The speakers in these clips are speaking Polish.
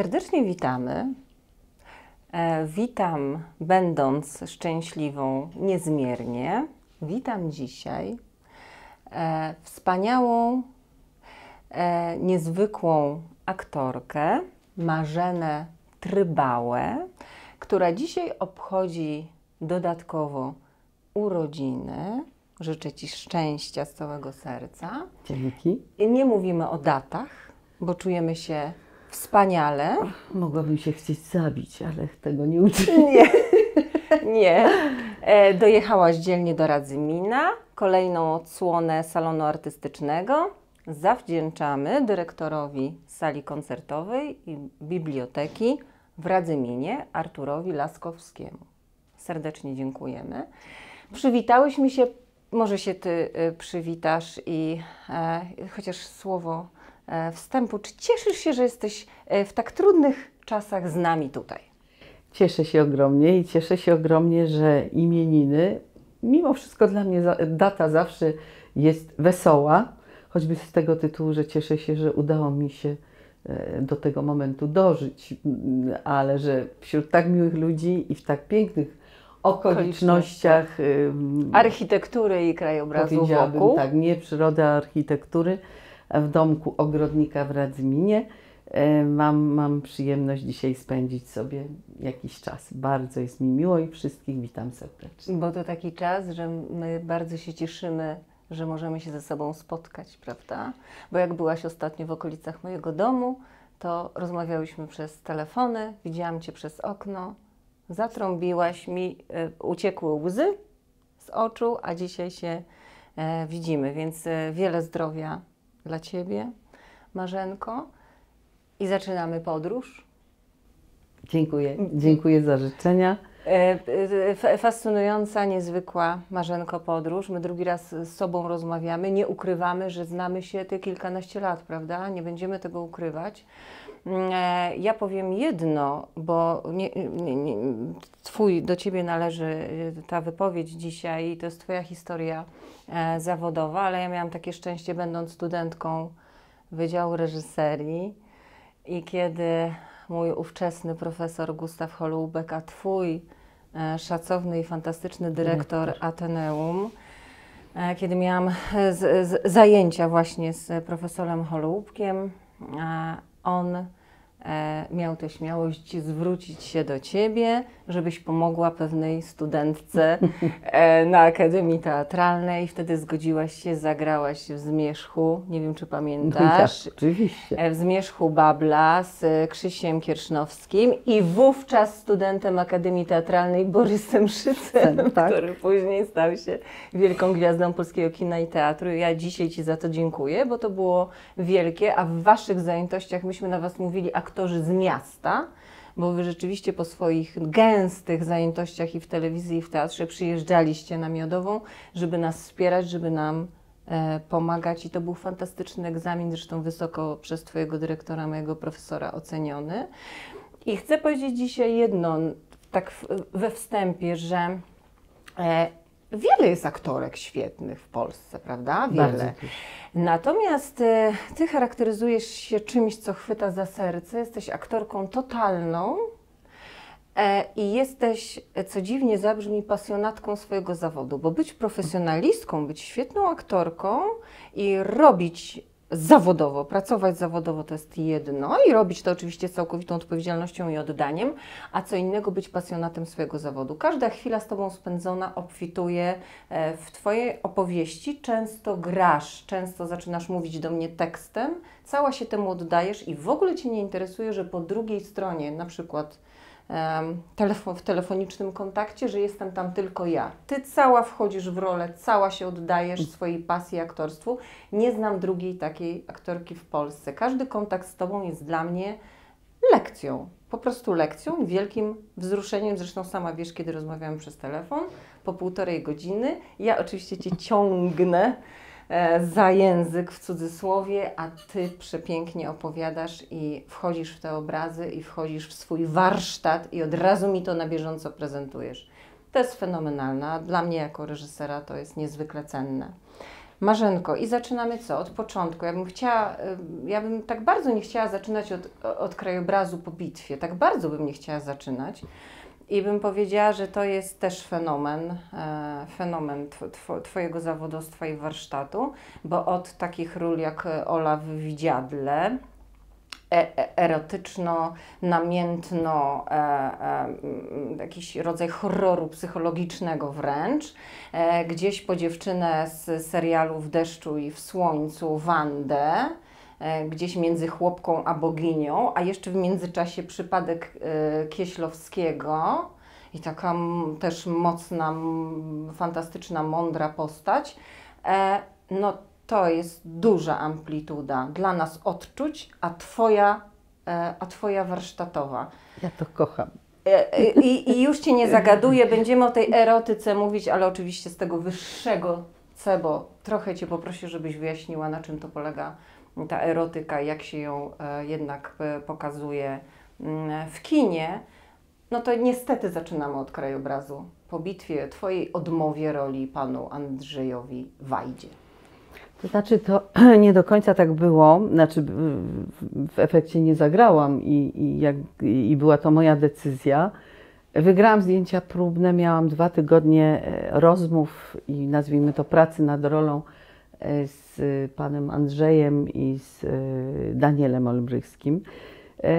Serdecznie witamy. E, witam, będąc szczęśliwą niezmiernie. Witam dzisiaj e, wspaniałą, e, niezwykłą aktorkę Marzenę Trybałę, która dzisiaj obchodzi dodatkowo urodziny. Życzę Ci szczęścia z całego serca. Dzięki. I nie mówimy o datach, bo czujemy się wspaniale. Mogłabym się chcieć zabić, ale tego nie uczynię. Nie. Nie. E, dojechałaś dzielnie do Radzymina. Kolejną odsłonę salonu artystycznego zawdzięczamy dyrektorowi sali koncertowej i biblioteki w Radzyminie, Arturowi Laskowskiemu. Serdecznie dziękujemy. Przywitałyśmy się, może się Ty y, przywitasz i e, chociaż słowo wstępu. Czy cieszysz się, że jesteś e, w tak trudnych czasach z nami tutaj? Cieszę się ogromnie i cieszę się ogromnie, że imieniny, mimo wszystko dla mnie data zawsze jest wesoła, choćby z tego tytułu, że cieszę się, że udało mi się e, do tego momentu dożyć, Mm, ale że wśród tak miłych ludzi i w tak pięknych okolicznościach, Architektury i krajobrazu wokół. tak, nie przyrody, architektury w domku ogrodnika w Radzyminie. E, Mam, mam przyjemność dzisiaj spędzić sobie jakiś czas. Bardzo jest mi miło i wszystkich witam serdecznie. Bo to taki czas, że my bardzo się cieszymy, że możemy się ze sobą spotkać, prawda? Bo jak byłaś ostatnio w okolicach mojego domu, to rozmawiałyśmy przez telefony, widziałam Cię przez okno, zatrąbiłaś mi, e, uciekły łzy z oczu, a dzisiaj się e, widzimy, więc wiele zdrowia dla Ciebie, Marzenko. I zaczynamy podróż. Dziękuję, dziękuję za życzenia. E, e, Fascynująca, niezwykła Marzenko podróż. My drugi raz z sobą rozmawiamy, nie ukrywamy, że znamy się te kilkanaście lat, prawda? Nie będziemy tego ukrywać. Mm, e, Ja powiem jedno, bo nie, nie, nie, twój, do Ciebie należy ta wypowiedź dzisiaj i to jest Twoja historia zawodowa, ale ja miałam takie szczęście, będąc studentką Wydziału Reżyserii i kiedy mój ówczesny profesor Gustaw Holubek, a Twój e, szacowny i fantastyczny dyrektor. Ateneum, e, kiedy miałam e, z, z, zajęcia właśnie z profesorem Holubkiem, e, on e, miał tę śmiałość zwrócić się do Ciebie, żebyś pomogła pewnej studentce e, na Akademii Teatralnej. Wtedy zgodziłaś się, zagrałaś w Zmierzchu, nie wiem czy pamiętasz. Tak, oczywiście. E, w Zmierzchu Babla z e, Krzysiem Kiersznowskim i wówczas studentem Akademii Teatralnej Borysem Szycem, Tak. który później stał się wielką gwiazdą polskiego kina i teatru. Ja dzisiaj Ci za to dziękuję, bo to było wielkie, a w Waszych zajętościach myśmy na Was mówili aktorzy z miasta, bo Wy rzeczywiście po swoich gęstych zajętościach i w telewizji, i w teatrze przyjeżdżaliście na Miodową, żeby nas wspierać, żeby nam e, pomagać i to był fantastyczny egzamin, zresztą wysoko przez Twojego dyrektora, mojego profesora oceniony. I chcę powiedzieć dzisiaj jedno, tak we wstępie, że e, wiele jest aktorek świetnych w Polsce, prawda? Wiele. Natomiast e, Ty charakteryzujesz się czymś, co chwyta za serce, jesteś aktorką totalną. E, I jesteś, e, co dziwnie zabrzmi, pasjonatką swojego zawodu, bo być profesjonalistką, być świetną aktorką i robić zawodowo, pracować zawodowo to jest jedno i robić to oczywiście z całkowitą odpowiedzialnością i oddaniem, a co innego być pasjonatem swojego zawodu. Każda chwila z Tobą spędzona obfituje e, w Twojej opowieści, często grasz, często zaczynasz mówić do mnie tekstem, cała się temu oddajesz i w ogóle Cię nie interesuje, że po drugiej stronie, na przykład w telefonicznym kontakcie, że jestem tam tylko ja. Ty cała wchodzisz w rolę, cała się oddajesz swojej pasji aktorstwu. Nie znam drugiej takiej aktorki w Polsce. Każdy kontakt z Tobą jest dla mnie lekcją. Po prostu lekcją wielkim wzruszeniem. Zresztą sama wiesz, kiedy rozmawiamy przez telefon, po półtorej godziny. Ja oczywiście Cię ciągnę za język w cudzysłowie, a Ty przepięknie opowiadasz i wchodzisz w te obrazy i wchodzisz w swój warsztat i od razu mi to na bieżąco prezentujesz. To jest fenomenalne, a dla mnie jako reżysera to jest niezwykle cenne. Marzenko, i zaczynamy co? Od początku. Ja bym chciała, ja bym tak bardzo nie chciała zaczynać od, od krajobrazu po bitwie. Tak bardzo bym nie chciała zaczynać. I bym powiedziała, że to jest też fenomen, e, fenomen tw tw Twojego zawodowstwa i warsztatu, bo od takich ról jak Ola w Widziadle, e e erotyczno, namiętno, e, e, jakiś rodzaj horroru psychologicznego wręcz, e, gdzieś po dziewczynę z serialu W deszczu i w słońcu, Wandę, e, gdzieś między chłopką a boginią, a jeszcze w międzyczasie przypadek e, Kieślowskiego i taka też mocna, fantastyczna, mądra postać. E, no to jest duża amplituda dla nas odczuć, a Twoja, e, a twoja warsztatowa. Ja to kocham. E, e, I, I już Cię nie zagaduję, będziemy o tej erotyce mówić, ale oczywiście z tego wyższego C, bo trochę Cię poproszę, żebyś wyjaśniła, na czym to polega ta erotyka, jak się ją e, jednak e, pokazuje mm, w kinie. No to niestety zaczynamy od krajobrazu. Po bitwie, Twojej odmowie roli panu Andrzejowi Wajdzie. To znaczy, to nie do końca tak było. Znaczy, w efekcie nie zagrałam i, i, jak, i była to moja decyzja. Wygrałam zdjęcia próbne, miałam dwa tygodnie e, rozmów i nazwijmy to pracy nad rolą e, z panem Andrzejem i z e, Danielem Olbrychskim.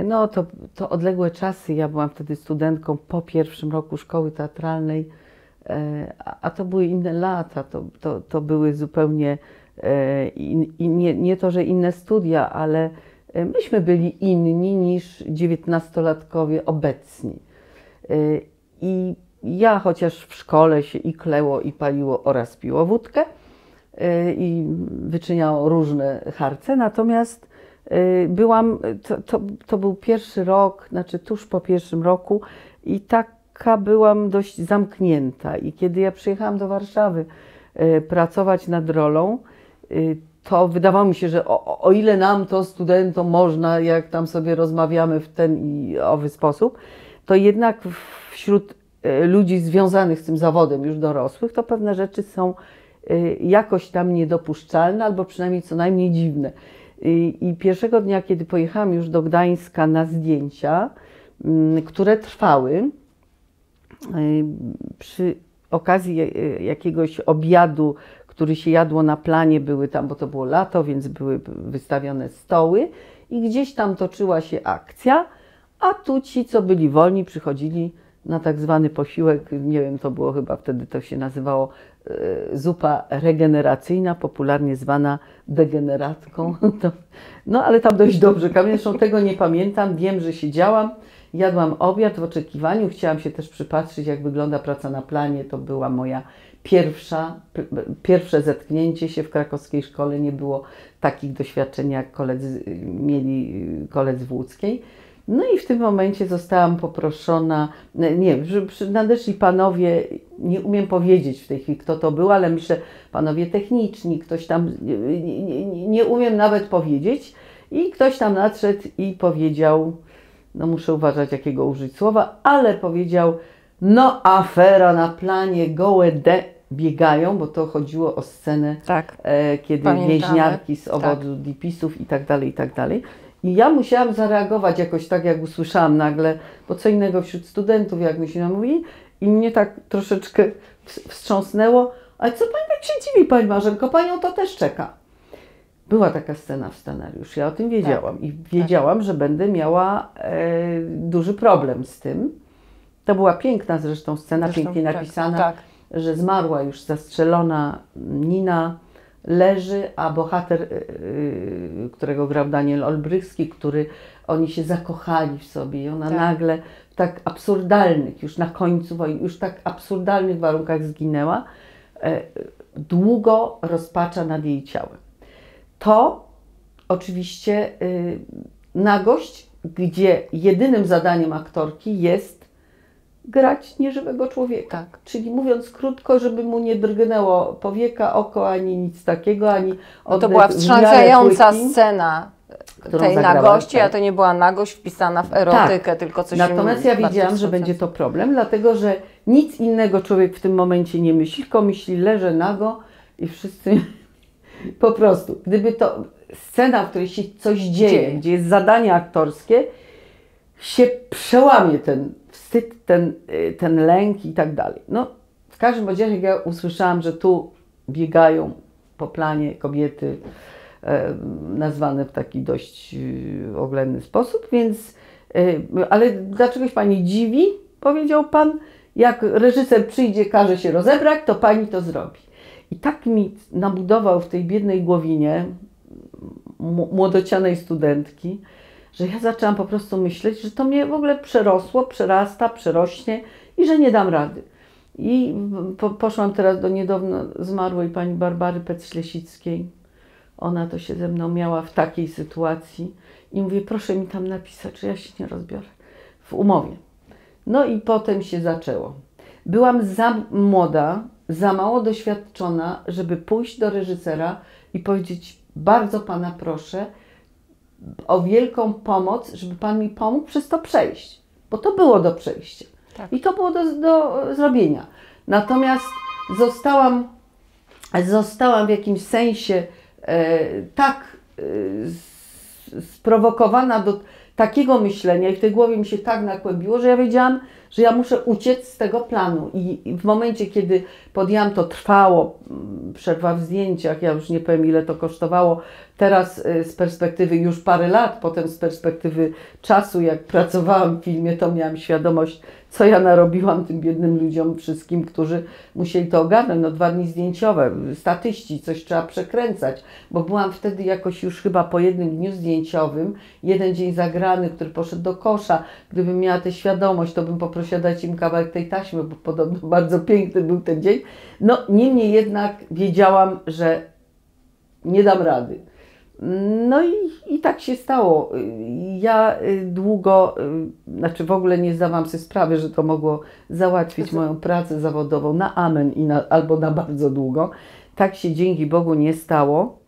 No to, to odległe czasy, ja byłam wtedy studentką po pierwszym roku szkoły teatralnej, a to były inne lata, to, to, to były zupełnie in, i nie, nie to, że inne studia, ale myśmy byli inni niż dziewiętnastolatkowie obecni. E, I ja chociaż w szkole się i kleło, i paliło oraz piło wódkę e, i wyczyniało różne harce, natomiast e, byłam, to, to, to był pierwszy rok, znaczy tuż po pierwszym roku i taka byłam dość zamknięta. I kiedy ja przyjechałam do Warszawy pracować nad rolą, to wydawało mi się, że o- o ile nam to studentom można, jak tam sobie rozmawiamy w ten i owy sposób, to jednak wśród e, ludzi związanych z tym zawodem, już dorosłych, to pewne rzeczy są e, jakoś tam niedopuszczalne, albo przynajmniej co najmniej dziwne. I, pierwszego dnia, kiedy pojechałam już do Gdańska na zdjęcia, mm, które trwały, y, przy okazji jakiegoś obiadu, który się jadło na planie, były tam, bo to było lato, więc były wystawione stoły i gdzieś tam toczyła się akcja, a tu ci, co byli wolni, przychodzili na tak zwany posiłek, nie wiem, to było chyba wtedy, to się nazywało e, zupa regeneracyjna, popularnie zwana degeneratką. No ale tam dość dobrze, zresztą tego nie pamiętam, wiem, że siedziałam, jadłam obiad w oczekiwaniu, chciałam się też przypatrzyć, jak wygląda praca na planie, to była moja pierwsza, pierwsze zetknięcie się w krakowskiej szkole, nie było takich doświadczeń, jak koledzy mieli koledzy w łódzkiej. No i w tym momencie zostałam poproszona, nie, nie, że nadeszli panowie, nie umiem powiedzieć w tej chwili, kto to był, ale myślę, panowie techniczni, ktoś tam, nie, nie, nie, nie umiem nawet powiedzieć. I ktoś tam nadszedł i powiedział, no muszę uważać jakiego użyć słowa, ale powiedział, no afera na planie, gołe D biegają, bo to chodziło o scenę Tak. e, kiedy Pamiętamy. więźniarki z obozu DP-sów i tak dalej, i tak dalej. I ja musiałam zareagować jakoś tak, jak usłyszałam nagle, bo co innego wśród studentów, jak myśmy nam mówili, i mnie tak troszeczkę ws- wstrząsnęło, ale co pani tak się dziwi, pani Marzenko, panią to też czeka. Była taka scena w scenariuszu, ja o tym wiedziałam i wiedziałam, że będę miała e, duży problem z tym. To była piękna zresztą scena, Zresztą, pięknie tak, napisana Tak. że zmarła już zastrzelona Nina leży, a bohater, y, y, którego grał Daniel Olbrychski, który oni się zakochali w sobie i ona Tak. nagle w tak absurdalnych, już na końcu wojny, już tak absurdalnych warunkach zginęła, e, długo rozpacza nad jej ciałem. To oczywiście y, nagość, gdzie jedynym zadaniem aktorki jest grać nieżywego człowieka. Tak. Czyli mówiąc krótko, żeby mu nie drgnęło powieka, oko, ani nic takiego, ani No to oddech była wstrząsająca scena tej nagości, tak. a to nie była nagość wpisana w erotykę, tylko coś Natomiast ja wiedziałam, że będzie to problem, dlatego że nic innego człowiek w tym momencie nie myśli, tylko myśli leżę nago i wszyscy Po prostu, gdyby to scena, w której się coś dzieje, Dzieje. gdzie jest zadanie aktorskie, się przełamie ten wstyd, ten, y, ten lęk i tak dalej. No, w każdym razie, jak ja usłyszałam, że tu biegają po planie kobiety e, nazwane w taki dość y, oględny sposób, więc, y, ale dlaczegoś Pani dziwi, powiedział Pan, jak reżyser przyjdzie, każe się rozebrać, to Pani to zrobi. I tak mi nabudował w tej biednej głowinie młodocianej studentki, że ja zaczęłam po prostu myśleć, że to mnie w ogóle przerosło, przerasta, przerośnie i że nie dam rady. I po, poszłam teraz do niedawno zmarłej pani Barbary Pec-Ślesickiej. Ona to się ze mną miała w takiej sytuacji i mówię, proszę mi tam napisać, że ja się nie rozbiorę w umowie. No i potem się zaczęło. Byłam za młoda, za mało doświadczona, żeby pójść do reżysera i powiedzieć, bardzo pana proszę o wielką pomoc, żeby pan mi pomógł przez to przejść, bo to było do przejścia. Tak. I to było do, do zrobienia. Natomiast zostałam, zostałam w jakimś sensie e, tak e, sprowokowana do takiego myślenia i w tej głowie mi się tak nakłębiło, że ja wiedziałam, że ja muszę uciec z tego planu. I w momencie, kiedy podjęłam to, trwało, mm, przerwa w zdjęciach, ja już nie powiem ile to kosztowało, teraz y, z perspektywy już parę lat, potem z perspektywy czasu, jak pracowałam w filmie, to miałam świadomość, co ja narobiłam tym biednym ludziom wszystkim, którzy musieli to ogarnąć. No dwa dni zdjęciowe, statyści, coś trzeba przekręcać, bo byłam wtedy jakoś już chyba po jednym dniu zdjęciowym, jeden dzień zagrany, który poszedł do kosza. Gdybym miała tę świadomość, to bym poprosiła dać im kawałek tej taśmy, bo podobno bardzo piękny był ten dzień. No niemniej jednak wiedziałam, że nie dam rady. No i, i tak się stało. Ja y, długo, y, znaczy w ogóle nie zdawałam sobie sprawy, że to mogło załatwić moją pracę zawodową na amen i na, albo na bardzo długo. Tak się dzięki Bogu nie stało.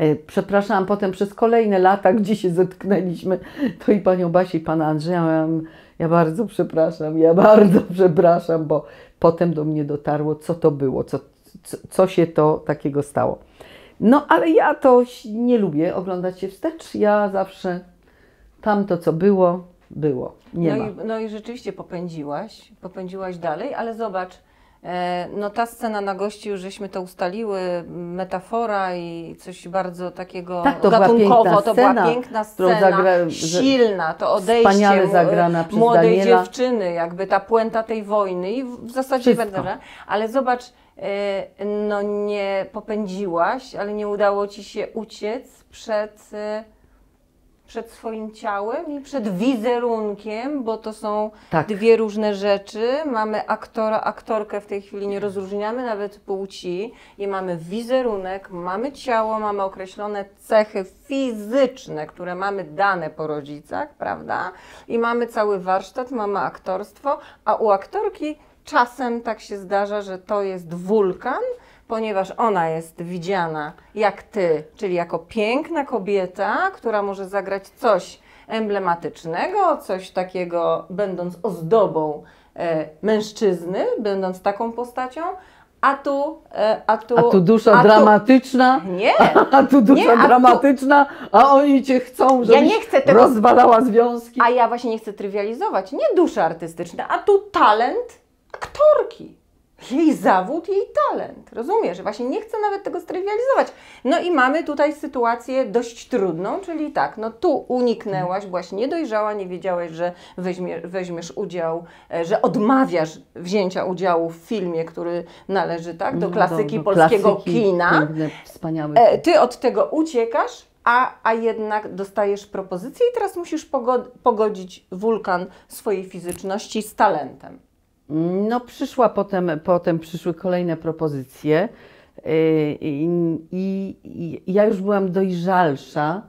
Y, Przepraszałam potem przez kolejne lata, gdzie się zetknęliśmy, to i panią Basię i pana Andrzeja. Miałam, ja bardzo przepraszam, ja bardzo przepraszam, bo potem do mnie dotarło, co to było, co, co, co się to takiego stało. No, ale ja to nie lubię oglądać się wstecz. Ja zawsze tamto, co było, było. Nie no, ma. i, no i rzeczywiście popędziłaś, popędziłaś dalej, ale zobacz, no ta scena na gości, już żeśmy to ustaliły, metafora i coś bardzo takiego Tak, to była gatunkowo, piękna to scena, była piękna scena, zagra- silna, to odejście mu- zagrana przez młodej Daniela. dziewczyny, jakby ta puenta tej wojny i w zasadzie będę, ale zobacz, e, no nie popędziłaś, ale nie udało Ci się uciec przed... przed swoim ciałem i przed wizerunkiem, bo to są Tak. dwie różne rzeczy. Mamy aktora, aktorkę w tej chwili nie rozróżniamy nawet płci i mamy wizerunek, mamy ciało, mamy określone cechy fizyczne, które mamy dane po rodzicach, prawda? I mamy cały warsztat, mamy aktorstwo, a u aktorki czasem tak się zdarza, że to jest wulkan, ponieważ ona jest widziana jak ty, czyli jako piękna kobieta, która może zagrać coś emblematycznego, coś takiego, będąc ozdobą e, mężczyzny, będąc taką postacią, a tu, e, a tu, A tu dusza a tu- dramatyczna, Nie, a tu dusza Nie, a tu- dramatyczna, a oni cię chcą, żebyś nie chcę tego- rozwalała związki. a ja właśnie nie chcę trywializować, nie dusza artystyczna, a tu talent aktorki. Jej zawód, jej talent. Rozumiesz? Właśnie nie chcę nawet tego strywializować. No i mamy tutaj sytuację dość trudną, czyli tak, no tu uniknęłaś, byłaś niedojrzała, nie wiedziałeś, że weźmie, weźmiesz udział, e, że odmawiasz wzięcia udziału w filmie, który należy tak do klasyki polskiego klasyki, kina. Piękne, wspaniałe. E, ty od tego uciekasz, a, a jednak dostajesz propozycję i teraz musisz pogo- pogodzić wulkan swojej fizyczności z talentem. No przyszła potem, potem przyszły kolejne propozycje yy, i, i, i ja już byłam dojrzalsza,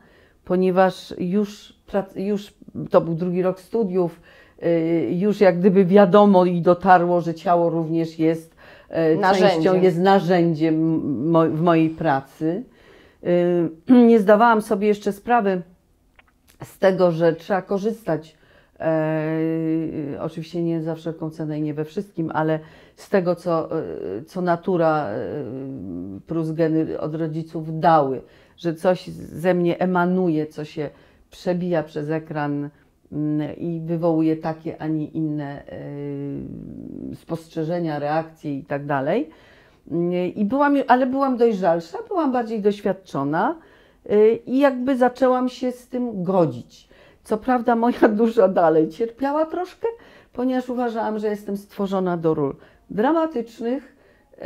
ponieważ już, już to był drugi rok studiów, yy, już jak gdyby wiadomo i dotarło, że ciało również jest yy, Narzędziem. częścią, jest narzędziem w mojej pracy. Nie zdawałam sobie jeszcze sprawy z tego, że trzeba korzystać e, oczywiście nie za wszelką cenę i nie we wszystkim, ale z tego, co, y, co natura y, plus geny od rodziców dały, że coś ze mnie emanuje, co się przebija przez ekran mm, i wywołuje takie, a nie inne y, spostrzeżenia, reakcje i tak dalej. I byłam, ale byłam dojrzalsza, byłam bardziej doświadczona i jakby zaczęłam się z tym godzić. Co prawda moja dusza dalej cierpiała troszkę, ponieważ uważałam, że jestem stworzona do ról dramatycznych yy,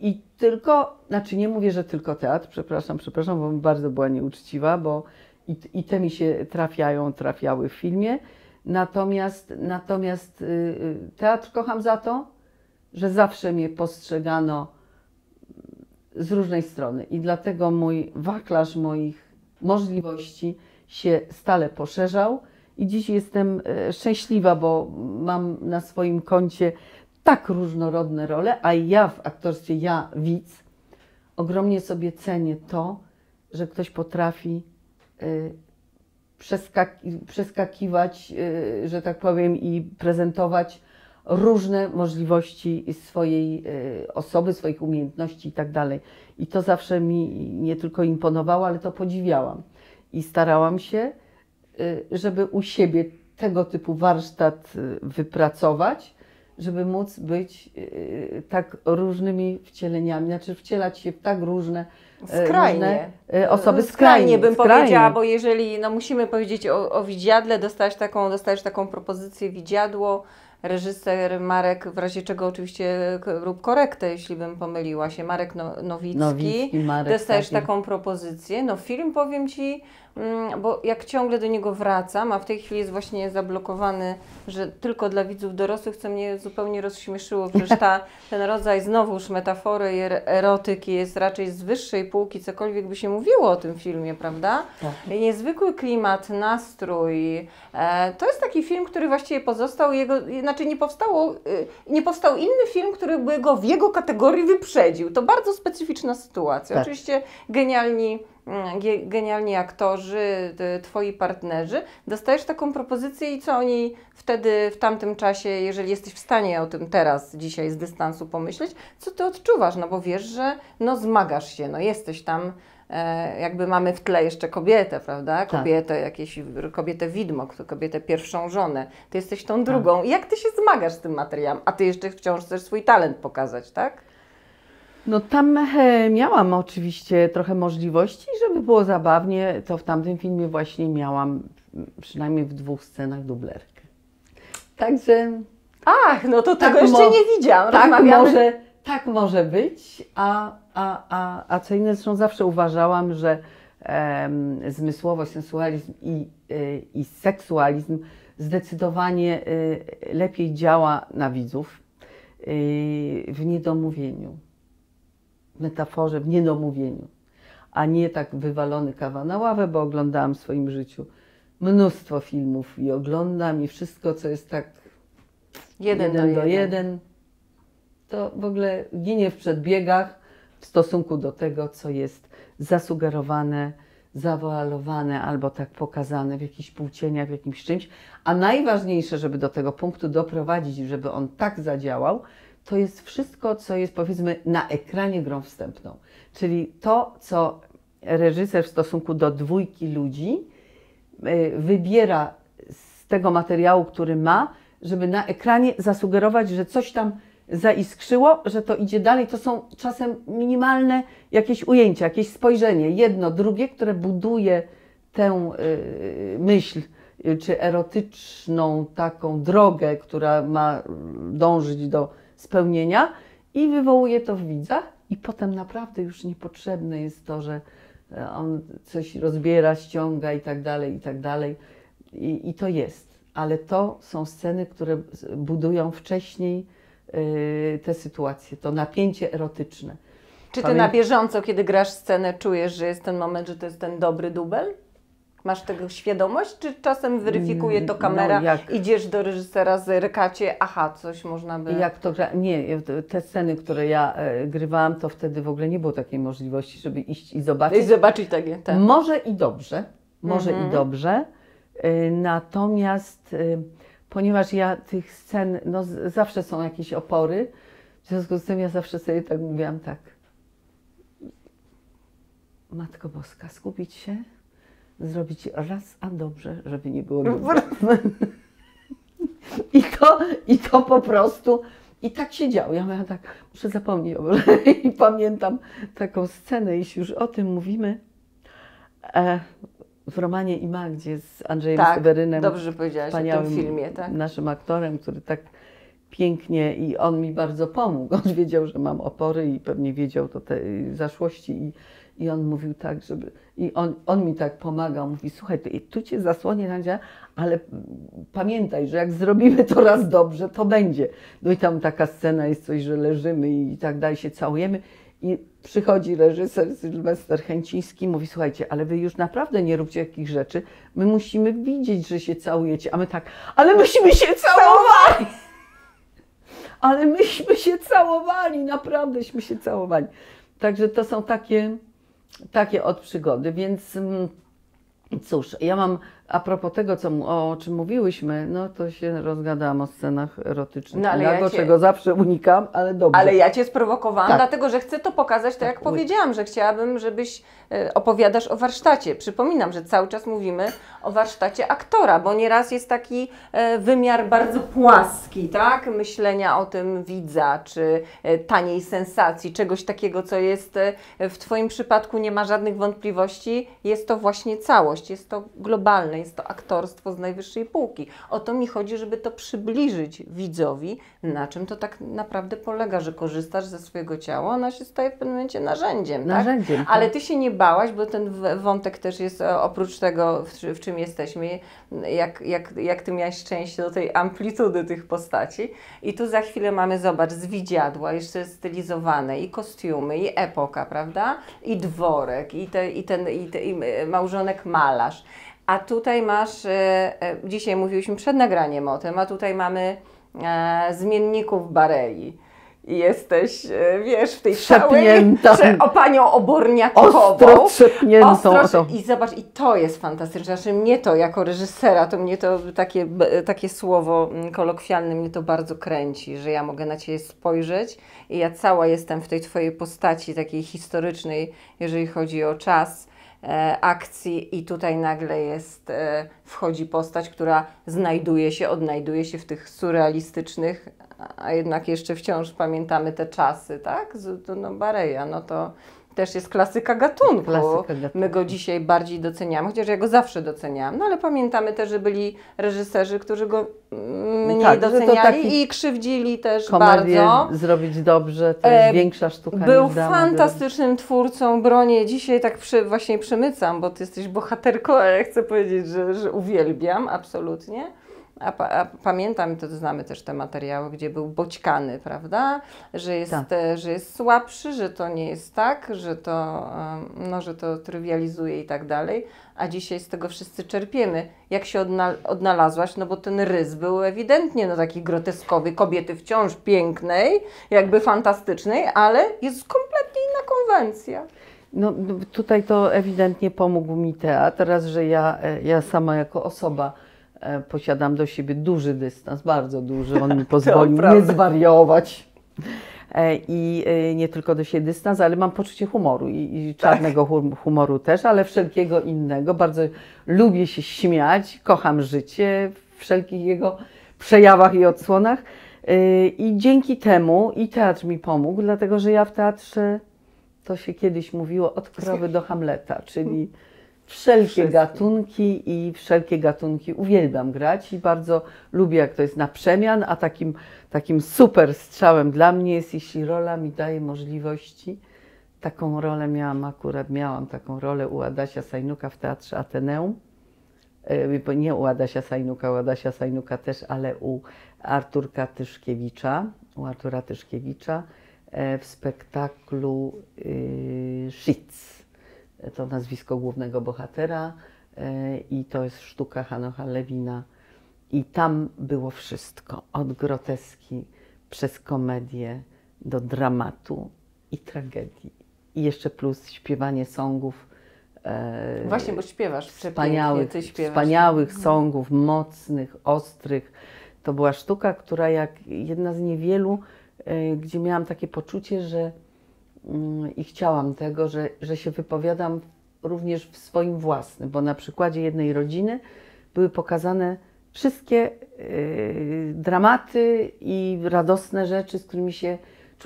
i tylko, znaczy nie mówię, że tylko teatr, przepraszam, przepraszam, bo bardzo była nieuczciwa, bo i, i te mi się trafiają, trafiały w filmie. Natomiast, natomiast yy, teatr kocham za to, że zawsze mnie postrzegano z różnej strony i dlatego mój wachlarz moich możliwości się stale poszerzał i dziś jestem e, szczęśliwa, bo mam na swoim koncie tak różnorodne role, a ja w aktorstwie, ja widz, ogromnie sobie cenię to, że ktoś potrafi przeskaki, przeskakiwać, y, że tak powiem, i prezentować różne możliwości swojej osoby, swoich umiejętności i tak. I to zawsze mi nie tylko imponowało, ale to podziwiałam. I starałam się, y, żeby u siebie tego typu warsztat y, wypracować, żeby móc być y, tak różnymi wcieleniami, znaczy wcielać się w tak różne Skrajnie. osoby. Skrajnie bym skrajnie. powiedziała, bo jeżeli, no musimy powiedzieć o, o widziadle, dostałeś taką, taką propozycję widziadło, reżyser Marek, w razie czego oczywiście rób korektę, jeśli bym pomyliła się, Marek no, Nowicki. Nowicki, Marek Dostajesz taki. taką propozycję. No film powiem Ci, mm, bo jak ciągle do niego wracam, a w tej chwili jest właśnie zablokowany, że tylko dla widzów dorosłych, co mnie zupełnie rozśmieszyło, przecież ta, ten rodzaj znowuż metafory i er- erotyki jest raczej z wyższej półki, cokolwiek by się mówiło o tym filmie, prawda? Tak. Niezwykły klimat, nastrój. E, to jest taki film, który właściwie pozostał jego, znaczy nie powstało, y, nie powstał inny film, który by go w jego kategorii wyprzedził. To bardzo specyficzna sytuacja. Tak. Oczywiście genialni, mm, ge- genialni aktorzy, twoi partnerzy. Dostajesz taką propozycję i co oni wtedy, w tamtym czasie, jeżeli jesteś w stanie o tym teraz, dzisiaj z dystansu pomyśleć, co ty odczuwasz? No bo wiesz, że no zmagasz się, no jesteś tam jakby mamy w tle jeszcze kobietę, prawda? Kobietę, jakieś, kobietę widmo, kobietę pierwszą żonę. Ty jesteś tą drugą. I jak ty się zmagasz z tym materiałem? A ty jeszcze wciąż chcesz swój talent pokazać, tak? No tam e, miałam oczywiście trochę możliwości, żeby było zabawnie, to w tamtym filmie właśnie miałam przynajmniej w dwóch scenach dublerkę. Także Ach, no to Tak tego jeszcze nie widziałam. tak Rozmawiamy. może, tak może być, a, a, a, a co inne, zresztą zawsze uważałam, że em, zmysłowość, sensualizm i, y, i seksualizm zdecydowanie y, lepiej działa na widzów y, w niedomówieniu, w metaforze, w niedomówieniu, a nie tak wywalony kawa na ławę, bo oglądałam w swoim życiu mnóstwo filmów i oglądam i wszystko, co jest tak Jeden, jeden do do jeden. jeden, to w ogóle ginie w przedbiegach w stosunku do tego, co jest zasugerowane, zawoalowane albo tak pokazane w jakichś półcieniach, w jakimś czymś. A najważniejsze, żeby do tego punktu doprowadzić, żeby on tak zadziałał, to jest wszystko, co jest powiedzmy na ekranie grą wstępną. Czyli to, co reżyser w stosunku do dwójki ludzi y, wybiera z tego materiału, który ma, żeby na ekranie zasugerować, że coś tam zaiskrzyło, że to idzie dalej. To są czasem minimalne jakieś ujęcia, jakieś spojrzenie, jedno, drugie, które buduje tę y, myśl, y, czy erotyczną taką drogę, która ma dążyć do spełnienia i wywołuje to w widzach i potem naprawdę już niepotrzebne jest to, że e, on coś rozbiera, ściąga i tak dalej, i tak dalej. I, i to jest. Ale to są sceny, które budują wcześniej te sytuacje, to napięcie erotyczne. Czy ty Pamię- na bieżąco, kiedy grasz scenę, czujesz, że jest ten moment, że to jest ten dobry dubel? Masz tego świadomość, czy czasem weryfikuje to Mm, kamera, no, jak- idziesz do reżysera, zerkacie, aha, coś można by... Jak to gra... Nie, te sceny, które ja e, grywałam, to wtedy w ogóle nie było takiej możliwości, żeby iść i zobaczyć. I zobaczyć takie, ten. Może i dobrze, może Mhm. i dobrze. Y, Natomiast y, ponieważ ja tych scen, no zawsze są jakieś opory, w związku z tym ja zawsze sobie tak mówiłam tak. Matko Boska, skupić się, zrobić raz, a dobrze, żeby nie było dobrze. I to, I to po prostu, i tak się działo. Ja miałam tak, muszę zapomnieć o I pamiętam taką scenę, jeśli już o tym mówimy, e, w Romanie i Magdzie z Andrzejem Tak, Sewerynem, dobrze że powiedziałaś o tym filmie, tak? naszym aktorem, który tak pięknie i on mi bardzo pomógł. On wiedział, że mam opory i pewnie wiedział to te zaszłości i, i on mówił tak, żeby... I on, on mi tak pomagał, mówi, słuchaj, tu, tu cię zasłonię, Nadia, ale pamiętaj, że jak zrobimy to raz dobrze, to będzie. No i tam taka scena jest coś, że leżymy i tak dalej, się całujemy i przychodzi reżyser Sylwester Chęciński mówi, słuchajcie, ale wy już naprawdę nie róbcie takich rzeczy, my musimy widzieć, że się całujecie, a my tak, ale myśmy się całowali! Ale myśmy się całowali, naprawdę się całowali. Także to są takie, takie od przygody, więc mm, cóż, ja mam, a propos tego, co, o czym mówiłyśmy, no to się rozgadałam o scenach erotycznych, No, ale ja cię- czego zawsze unikam, ale dobrze. Ale ja Cię sprowokowałam, Tak. dlatego że chcę to pokazać, tak, jak oj. powiedziałam, że chciałabym, żebyś e, opowiadasz o warsztacie. Przypominam, że cały czas mówimy o warsztacie aktora, bo nieraz jest taki e, wymiar bardzo płaski, tak? Myślenia o tym widza, czy e, taniej sensacji, czegoś takiego, co jest w Twoim przypadku nie ma żadnych wątpliwości. Jest to właśnie całość, jest to globalne, jest to aktorstwo z najwyższej półki. O to mi chodzi, żeby to przybliżyć widzowi, na czym to tak naprawdę polega, że korzystasz ze swojego ciała, ona się staje w pewnym momencie narzędziem. Narzędziem, Tak? tak. Ale ty się nie bałaś, bo ten wątek też jest e, oprócz tego, w, czy- w czym jesteśmy, jak, jak, jak ty miałeś szczęście do tej amplitudy tych postaci. I tu za chwilę mamy, zobacz, z widziadła, jeszcze stylizowane i kostiumy, i epoka, prawda? I dworek, i, te, i ten i te, i e, małżonek malarz. A tutaj masz, e, e, dzisiaj mówiliśmy przed nagraniem o tym, a tutaj mamy e, zmienników Barei. I jesteś, wiesz, w tej całej, Trzepnięta. prze- o panią oborniakową. Ostro trzepniętą. Ostro. I zobacz, i to jest fantastyczne. Znaczy mnie to jako reżysera, to mnie to takie, takie słowo mm, kolokwialne mnie to bardzo kręci, że ja mogę na Ciebie spojrzeć i ja cała jestem w tej Twojej postaci takiej historycznej, jeżeli chodzi o czas akcji i tutaj nagle jest, e, wchodzi postać, która znajduje się, odnajduje się w tych surrealistycznych, a jednak jeszcze wciąż pamiętamy te czasy, tak? No Bareja, no to też jest klasyka gatunku. Klasyka gatunku. My go dzisiaj bardziej doceniamy, chociaż ja go zawsze doceniałam, no ale pamiętamy też, że byli reżyserzy, którzy go mm, mniej Tak, doceniali i krzywdzili też bardzo. zrobić dobrze, to jest E, większa sztuka Był fantastycznym twórcą, bronię. Dzisiaj tak przy, właśnie przemycam, bo ty jesteś bohaterką, ale ja chcę powiedzieć, że, że uwielbiam absolutnie. A, pa, a pamiętam, to znamy też te materiały, gdzie był boćkany, prawda? Że jest, Tak. e, że jest słabszy, że to nie jest tak, że to, no, że to trywializuje i tak dalej. A dzisiaj z tego wszyscy czerpiemy. Jak się odna, odnalazłaś? No bo ten rys był ewidentnie no, taki groteskowy. Kobiety wciąż pięknej, jakby fantastycznej, ale jest kompletnie inna konwencja. No, tutaj to ewidentnie pomógł mi teatr, raz, że ja, e, ja sama jako osoba posiadam do siebie duży dystans, bardzo duży, on mi pozwolił nie zwariować. E, I e, nie tylko do siebie dystans, ale mam poczucie humoru i, i czarnego hum- humoru też, ale wszelkiego innego. Bardzo lubię się śmiać, kocham życie w wszelkich jego przejawach i odsłonach. E, I dzięki temu i teatr mi pomógł, dlatego że ja w teatrze to się kiedyś mówiło od krowy do Hamleta, czyli wszelkie gatunki i wszelkie gatunki uwielbiam grać i bardzo lubię, jak to jest na przemian, a takim, takim super strzałem dla mnie jest, jeśli rola mi daje możliwości. Taką rolę miałam akurat, miałam taką rolę u Adasia Sajnuka w Teatrze Ateneum. E, Nie u Adasia Sajnuka, u Adasia Sajnuka też, ale u Arturka Tyszkiewicza, u Artura Tyszkiewicza e, w spektaklu y, Szyc. To nazwisko głównego bohatera e, i to jest sztuka Hanocha Lewina. I tam było wszystko, od groteski przez komedię do dramatu i tragedii. I jeszcze plus śpiewanie songów. e, Właśnie, bo śpiewasz wspaniałych, ty śpiewasz. wspaniałych songów, mocnych, ostrych, To była sztuka, która jak jedna z niewielu, y, gdzie miałam takie poczucie, że i chciałam tego, że, że się wypowiadam również w swoim własnym, bo na przykładzie jednej rodziny były pokazane wszystkie y, dramaty i radosne rzeczy, z którymi się,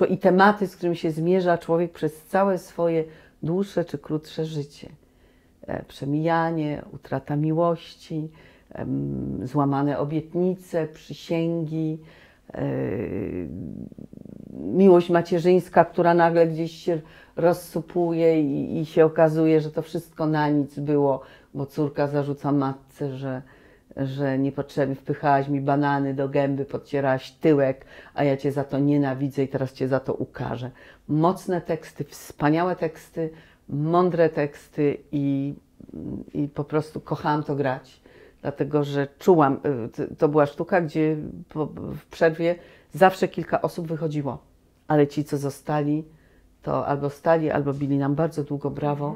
i tematy, z którymi się zmierza człowiek przez całe swoje dłuższe czy krótsze życie. E, Przemijanie, utrata miłości, złamane obietnice, przysięgi, miłość macierzyńska, która nagle gdzieś się rozsupuje i, i się okazuje, że to wszystko na nic było, bo córka zarzuca matce, że, że niepotrzebnie wpychałaś mi banany do gęby, podcierałaś tyłek, a ja cię za to nienawidzę i teraz cię za to ukażę. Mocne teksty, wspaniałe teksty, mądre teksty i, i po prostu kochałam to grać. Dlatego, że czułam, y, to była sztuka, gdzie w przerwie zawsze kilka osób wychodziło, ale ci, co zostali, to albo stali, albo bili nam bardzo długo brawo.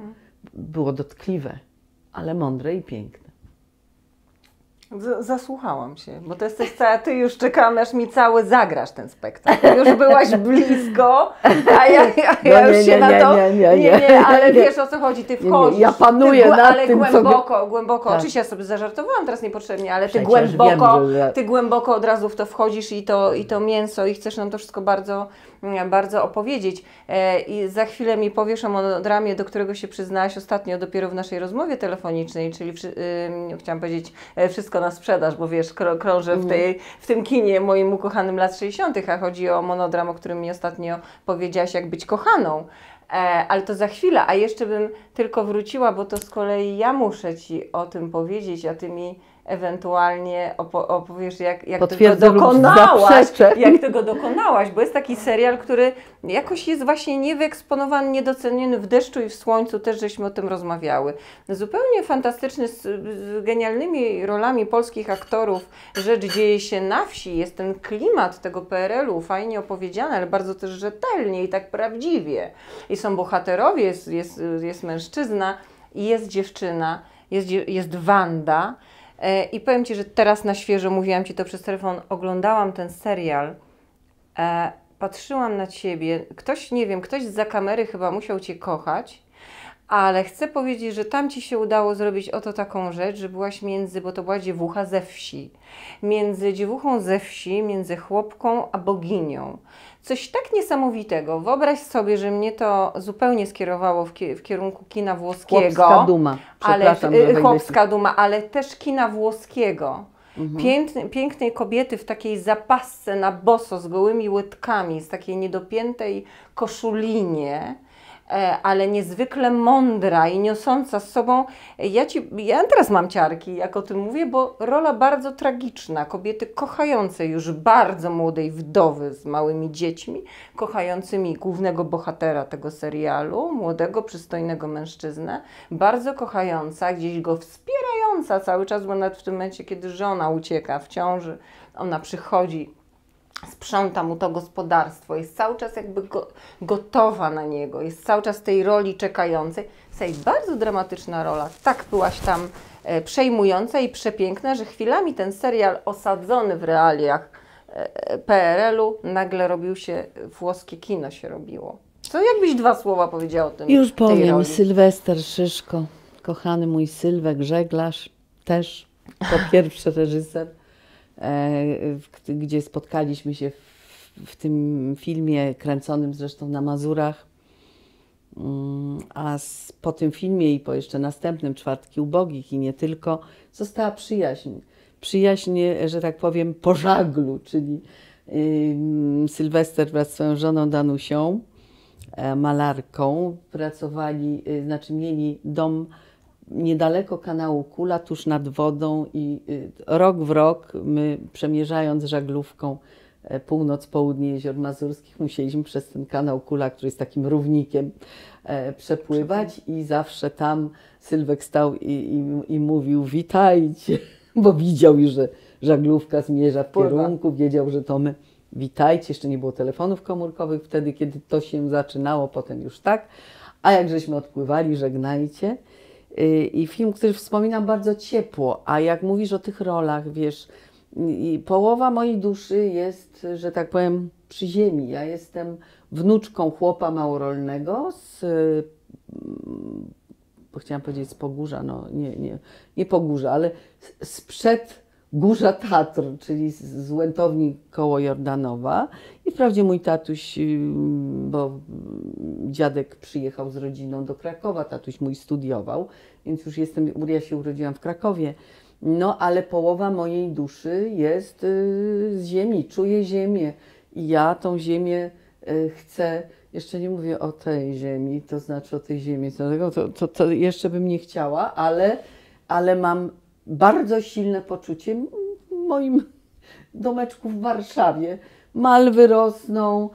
Było dotkliwe, ale mądre i piękne. Z- Zasłuchałam się, bo to jesteś cała, ty już czekałam, aż mi cały zagrasz ten spektakl. Już byłaś blisko, a ja, ja, ja No już nie, się nie, na to... nie, nie, nie. nie, ale wiesz o co chodzi, ty wchodzisz. Ja panuję ty, nad ale tym, co głęboko, głęboko. Tak. Oczywiście ja sobie zażartowałam teraz niepotrzebnie, ale ty Przecież głęboko, wiem, że- ty głęboko od razu w to wchodzisz i to, i to mięso i chcesz nam to wszystko bardzo, mm, bardzo opowiedzieć. E, I za chwilę mi powiesz o monodramie, do którego się przyznałaś ostatnio dopiero w naszej rozmowie telefonicznej, czyli chciałam powiedzieć e, wszystko na sprzedaż, bo wiesz, krą- krążę w, tej, w tym kinie moim ukochanym lat 60., a chodzi o monodram, o którym mi ostatnio powiedziałaś, jak być kochaną. E, ale to za chwilę, a jeszcze bym tylko wróciła, bo to z kolei ja muszę Ci o tym powiedzieć, a Ty mi ewentualnie opo- opowiesz, jak, jak tego Potwierdzę lub dokonałaś, zaprzeczę. jak tego dokonałaś, bo jest taki serial, który jakoś jest właśnie niewyeksponowany, niedoceniony w deszczu i w słońcu, też żeśmy o tym rozmawiały. Zupełnie fantastyczny, z, z genialnymi rolami polskich aktorów. Rzecz dzieje się na wsi, jest ten klimat tego PRL-u fajnie opowiedziany, ale bardzo też rzetelnie i tak prawdziwie. I są bohaterowie, jest, jest, jest mężczyzna i jest dziewczyna, jest, jest Wanda. E, I powiem Ci, że teraz na świeżo, mówiłam Ci to przez telefon, oglądałam ten serial, e, patrzyłam na Ciebie, ktoś, nie wiem, ktoś za kamery chyba musiał Cię kochać, ale chcę powiedzieć, że tam Ci się udało zrobić oto taką rzecz, że byłaś między, bo to była dziewucha ze wsi, między dziewuchą ze wsi, między chłopką a boginią. Coś tak niesamowitego. Wyobraź sobie, że mnie to zupełnie skierowało w, w kierunku kina włoskiego Chłopska duma. ale y, chłopska duma, ale też kina włoskiego. Mhm. Piękny, pięknej kobiety w takiej zapasce na boso z gołymi łydkami, z takiej niedopiętej koszulinie, ale niezwykle mądra i niosąca z sobą. Ja, ci, ja teraz mam ciarki, jak o tym mówię, bo rola bardzo tragiczna. Kobiety kochającej już bardzo młodej wdowy z małymi dziećmi, kochającymi głównego bohatera tego serialu, młodego, przystojnego mężczyznę, bardzo kochająca, gdzieś go wspierająca cały czas, bo nawet w tym momencie, kiedy żona ucieka w ciąży, ona przychodzi sprząta mu to gospodarstwo, jest cały czas jakby go, gotowa na niego, jest cały czas w tej roli czekającej. Słuchaj, bardzo dramatyczna rola. Tak byłaś tam e, przejmująca i przepiękna, że chwilami ten serial osadzony w realiach e, PRL-u nagle robił się, włoskie kino się robiło. Co jakbyś dwa słowa powiedziała o tym? Już powiem, roli? Sylwester Szyszko, kochany mój Sylwek, żeglarz, też po pierwszy reżyser, e, gdzie spotkaliśmy się w, tym filmie kręconym zresztą na Mazurach. Mm, A po tym filmie i po jeszcze następnym Czwartki Ubogich i nie tylko, została przyjaźń. Przyjaźń, że tak powiem, po żaglu, czyli Sylwester wraz z swoją żoną Danusią, e, malarką, pracowali, y, znaczy mieli dom niedaleko kanału Kula, tuż nad wodą i y, rok w rok my przemierzając żaglówką e, północ, południe jezior mazurskich musieliśmy przez ten kanał Kula, który jest takim równikiem, e, przepływać i zawsze tam Sylwek stał i, i, i mówił witajcie, bo widział już, że żaglówka zmierza w kierunku, wiedział, że to my witajcie, jeszcze nie było telefonów komórkowych wtedy, kiedy to się zaczynało, potem już tak, a jak żeśmy odpływali, żegnajcie. Y, I film, który wspominam bardzo ciepło, a jak mówisz o tych rolach, wiesz, połowa mojej duszy jest, że tak powiem, przy ziemi. Ja jestem wnuczką chłopa małorolnego z, mm, bo chciałam powiedzieć z Pogórza, no nie, nie, nie Pogórza, ale sprzed Górza Tatr, czyli z- Łętowni koło Jordanowa. I wprawdzie mój tatuś, ym, bo dziadek przyjechał z rodziną do Krakowa, tatuś mój studiował, więc już jestem, ja się urodziłam w Krakowie. No, ale połowa mojej duszy jest y, z ziemi, czuję ziemię i ja tą ziemię y, chcę, jeszcze nie mówię o tej ziemi, to znaczy o tej ziemi, to, to, to, to jeszcze bym nie chciała, ale, ale mam bardzo silne poczucie w moim domeczku w Warszawie. Malwy rosną,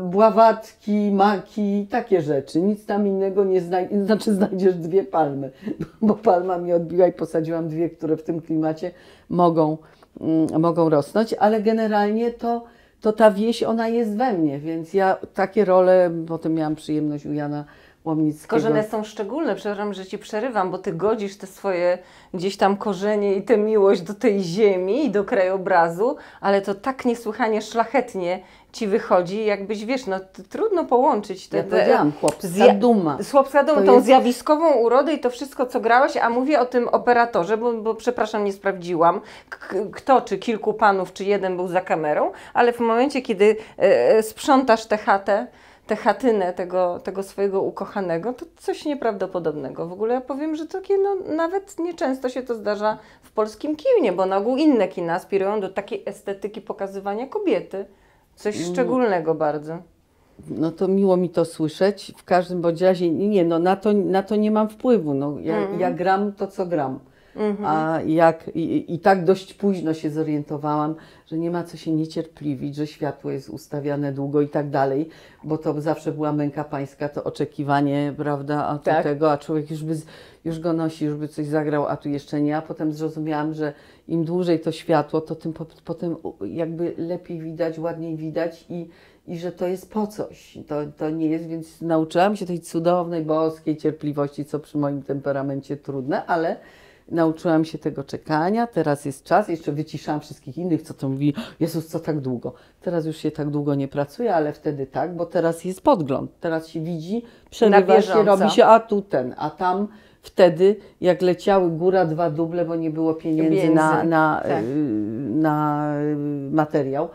bławatki, maki, takie rzeczy. Nic tam innego nie znajdziesz, znaczy znajdziesz dwie palmy, bo palma mi odbiła i posadziłam dwie, które w tym klimacie mogą, mogą rosnąć, ale generalnie to, to ta wieś, ona jest we mnie, więc ja takie role, potem miałam przyjemność u Jana Łomnickiego. Korzenie są szczególne, przepraszam, że Ci przerywam, bo Ty godzisz te swoje gdzieś tam korzenie i tę miłość do tej ziemi i do krajobrazu, ale to tak niesłychanie szlachetnie Ci wychodzi, jakbyś, wiesz, no trudno połączyć te... Ja powiedziałam, chłopska zja- duma. z Chłopska Duma, tą jest- zjawiskową urodę i to wszystko, co grałeś, a mówię o tym operatorze, bo, bo przepraszam, nie sprawdziłam, k- kto, czy kilku panów, czy jeden był za kamerą, ale w momencie, kiedy e, sprzątasz tę chatę, tę chatynę tego, tego swojego ukochanego, to coś nieprawdopodobnego. W ogóle ja powiem, że takie, no, nawet nieczęsto się to zdarza w polskim kinie, bo na ogół inne kina aspirują do takiej estetyki pokazywania kobiety. Coś Mm. szczególnego bardzo. No to miło mi to słyszeć. W każdym bądź razie nie, no na to, na to nie mam wpływu. No, ja, Mhm. ja gram to, co gram. A jak i, i tak dość późno się zorientowałam, że nie ma co się niecierpliwić, że światło jest ustawiane długo i tak dalej, bo to zawsze była męka pańska, to oczekiwanie, prawda, a Tak. tego, a człowiek już, by, już go nosi, już by coś zagrał, a tu jeszcze nie, a potem zrozumiałam, że im dłużej to światło, to tym po, potem jakby lepiej widać, ładniej widać i, i że to jest po coś. To, to nie jest, więc nauczyłam się tej cudownej, boskiej cierpliwości, co przy moim temperamencie trudne, ale nauczyłam się tego czekania, teraz jest czas, jeszcze wyciszałam wszystkich innych, co to mówi, Jezus, co tak długo. Teraz już się tak długo nie pracuje, ale wtedy tak, bo teraz jest podgląd, teraz się widzi, przerywa się, robi się, a tu ten, a tam wtedy, jak leciały góra dwa duble, bo nie było pieniędzy Pieniędzy, na, na, tak. y, na y, materiał,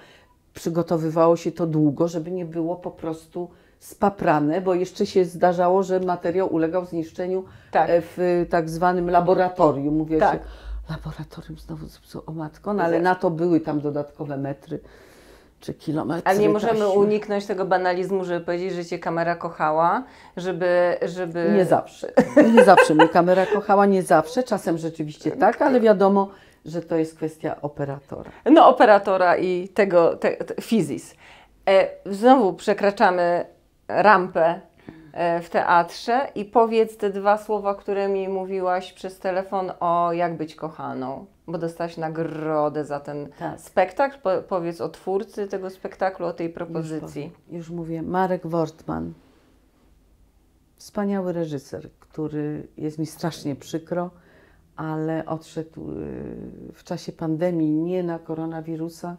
przygotowywało się to długo, żeby nie było po prostu spaprane, bo jeszcze się zdarzało, że materiał ulegał zniszczeniu Tak. e, w tak zwanym laboratorium. Mówię Tak. się, laboratorium znowu zepsuło, o matko, no ale na to były tam dodatkowe metry czy kilometry. Ale nie możemy taśmy. uniknąć tego banalizmu, żeby powiedzieć, że cię kamera kochała, żeby... żeby... Nie zawsze. Nie zawsze mnie kamera kochała, nie zawsze. Czasem rzeczywiście tak, ale wiadomo, że to jest kwestia operatora. No, operatora i tego, te, te, fizis. E, znowu przekraczamy rampę e, w teatrze i powiedz te dwa słowa, które mi mówiłaś przez telefon o jak być kochaną, bo dostałaś nagrodę za ten Tak. spektakl. Po, powiedz o twórcy tego spektaklu, o tej propozycji. Już, już mówię, Marek Wortman. Wspaniały reżyser, który jest mi strasznie przykro, ale odszedł y, w czasie pandemii nie na koronawirusa,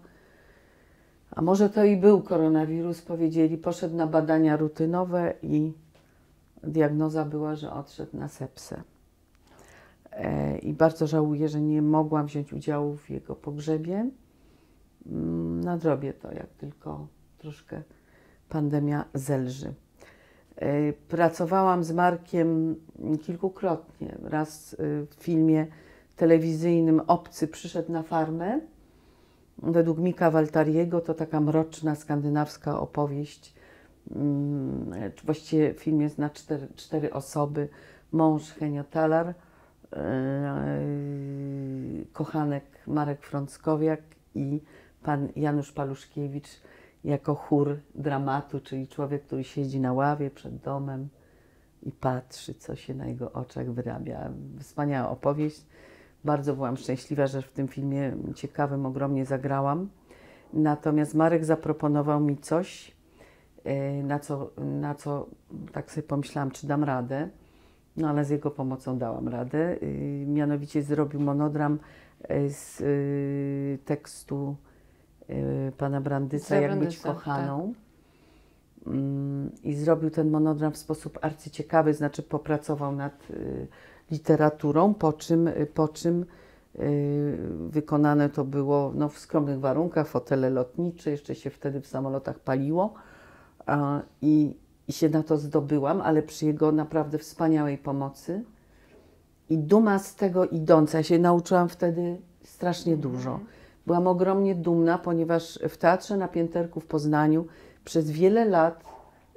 a może to i był koronawirus, powiedzieli, poszedł na badania rutynowe i diagnoza była, że odszedł na sepsę. E, I bardzo żałuję, że nie mogłam wziąć udziału w jego pogrzebie. Mm, Nadrobię to, jak tylko troszkę pandemia zelży. E, Pracowałam z Markiem kilkukrotnie. Raz y, w filmie telewizyjnym Obcy przyszedł na farmę. Według Mika Waltariego to taka mroczna skandynawska opowieść. Mm, Właściwie film jest na cztery, cztery osoby. Mąż Henio Talar, e, kochanek Marek Frąckowiak i pan Janusz Paluszkiewicz jako chór dramatu, czyli człowiek, który siedzi na ławie przed domem i patrzy, co się na jego oczach wyrabia. Wspaniała opowieść. Bardzo byłam szczęśliwa, że w tym filmie ciekawym ogromnie zagrałam. Natomiast Marek zaproponował mi coś, e, na co, na co tak sobie pomyślałam, czy dam radę. No ale z jego pomocą dałam radę. Y, Mianowicie zrobił monodram e, z tekstu pana Brandyca, Jak być Brandyca, kochaną. Mm, I zrobił ten monodram w sposób arcyciekawy, znaczy popracował nad literaturą, po czym, po czym y, wykonane to było no, w skromnych warunkach, fotele lotnicze, jeszcze się wtedy w samolotach paliło i, i się na to zdobyłam, ale przy jego naprawdę wspaniałej pomocy i duma z tego idąca. Ja się nauczyłam wtedy strasznie dużo. Byłam ogromnie dumna, ponieważ w Teatrze na Pięterku w Poznaniu przez wiele lat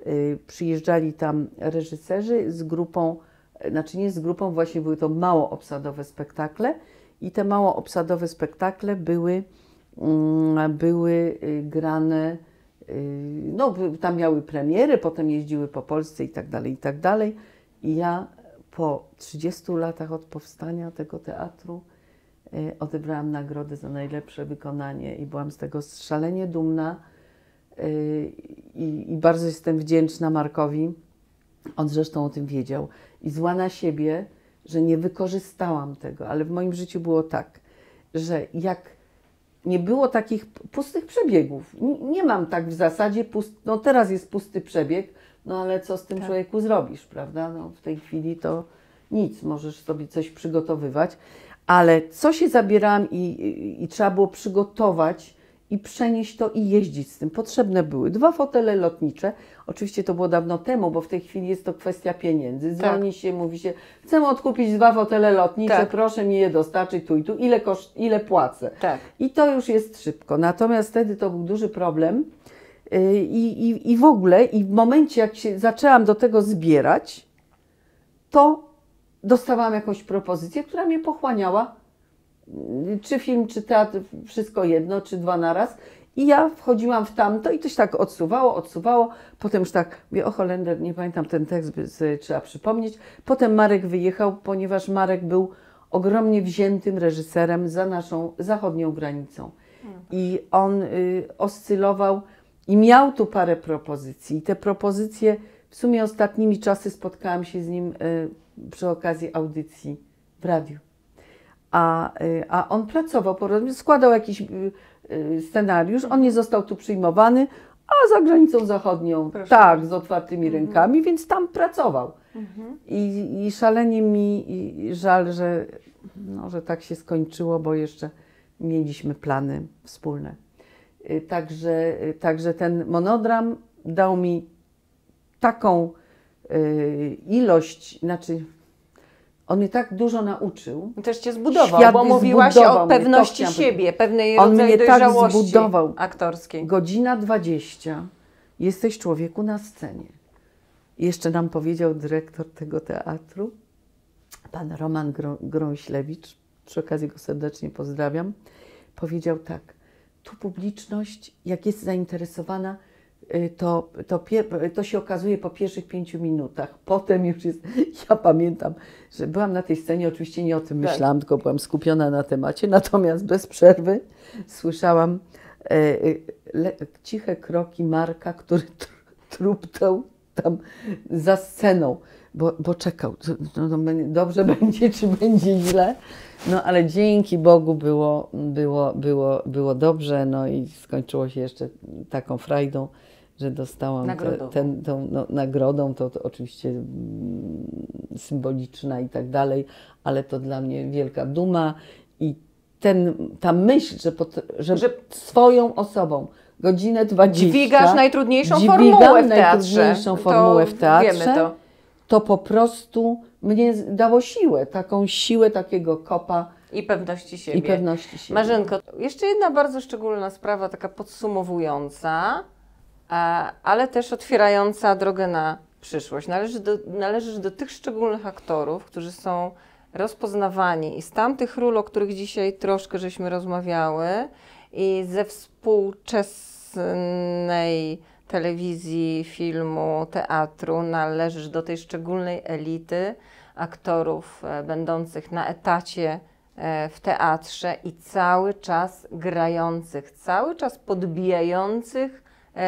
y, przyjeżdżali tam reżyserzy z grupą, znaczy nie z grupą, właśnie były to mało obsadowe spektakle i te mało obsadowe spektakle były, mm, były y, grane, y, no tam miały premiery, potem jeździły po Polsce i tak dalej, i tak dalej. I ja po 30 latach od powstania tego teatru y, odebrałam nagrodę za najlepsze wykonanie i byłam z tego szalenie dumna. I, I bardzo jestem wdzięczna Markowi. On zresztą o tym wiedział. I zła na siebie, że nie wykorzystałam tego, ale w moim życiu było tak, że jak nie było takich pustych przebiegów, nie mam tak w zasadzie, pust, no teraz jest pusty przebieg, no ale co z tym Tak. człowieku zrobisz, prawda? No w tej chwili to nic, możesz sobie coś przygotowywać, ale co się zabierałam i, i, i trzeba było przygotować i przenieść to i jeździć z tym. Potrzebne były dwa fotele lotnicze. Oczywiście to było dawno temu, bo w tej chwili jest to kwestia pieniędzy. Dzwoni się, mówi się, chcemy odkupić dwa fotele lotnicze, Tak. proszę mi je dostarczyć tu i tu, ile, koszt, ile płacę. Tak. I to już jest szybko. Natomiast wtedy to był duży problem. Yy, I, i, I w ogóle, i w momencie, jak się zaczęłam do tego zbierać, to dostawałam jakąś propozycję, która mnie pochłaniała. Czy film, czy teatr, wszystko jedno, czy dwa naraz. I ja wchodziłam w tamto i się tak odsuwało, odsuwało. Potem już tak, mówię, o Holender, nie pamiętam ten tekst, by sobie trzeba przypomnieć. Potem Marek wyjechał, ponieważ Marek był ogromnie wziętym reżyserem za naszą zachodnią granicą. I on y, oscylował i miał tu parę propozycji. I te propozycje, w sumie ostatnimi czasy spotkałam się z nim y, przy okazji audycji w radiu. A, y, a on pracował, składał jakiś y, y, scenariusz, on nie został tu przyjmowany, a za granicą zachodnią, Proszę tak, z otwartymi rękami, więc tam pracował. I, I szalenie mi żal, że, no, że tak się skończyło, bo jeszcze mieliśmy plany wspólne. Także, także ten monodram dał mi taką ilość, znaczy on mnie tak dużo nauczył. Też cię zbudował, Świat bo mówiłaś zbudował o mnie, pewności chciałam siebie, pewnej On mnie tak zbudował. aktorskiej. Godzina 20. Jesteś człowieku na scenie. I Jeszcze nam powiedział dyrektor tego teatru, pan Roman Gro- Grąślewicz, przy okazji go serdecznie pozdrawiam, powiedział tak, tu publiczność, jak jest zainteresowana, to, to, pie- to się okazuje po pierwszych pięciu minutach. Potem już jest, ja pamiętam, że byłam na tej scenie, oczywiście nie o tym Tak. myślałam, tylko byłam skupiona na temacie, natomiast bez przerwy słyszałam e, e, ciche kroki Marka, który tr- truptał tam za sceną, bo, bo czekał, no, no, dobrze będzie, czy będzie źle. No ale dzięki Bogu było, było, było, było dobrze, no i skończyło się jeszcze taką frajdą, że dostałam te, ten, tą no, nagrodą, to, to oczywiście mm, symboliczna i tak dalej, ale to dla mnie wielka duma i ten, ta myśl, że, pot, że, Że- swoją osobą godzinę 20 Dźwigasz najtrudniejszą formułę w teatrze. najtrudniejszą formułę w to teatrze. Wiemy to. to po prostu mnie dało siłę, taką siłę takiego kopa I pewności siebie. i pewności siebie. Marzynko, jeszcze jedna bardzo szczególna sprawa, taka podsumowująca, ale też otwierająca drogę na przyszłość. Do, należysz do tych szczególnych aktorów, którzy są rozpoznawani i z tamtych ról, o których dzisiaj troszkę żeśmy rozmawiały i ze współczesnej telewizji, filmu, teatru należysz do tej szczególnej elity aktorów e, będących na etacie e, w teatrze i cały czas grających, cały czas podbijających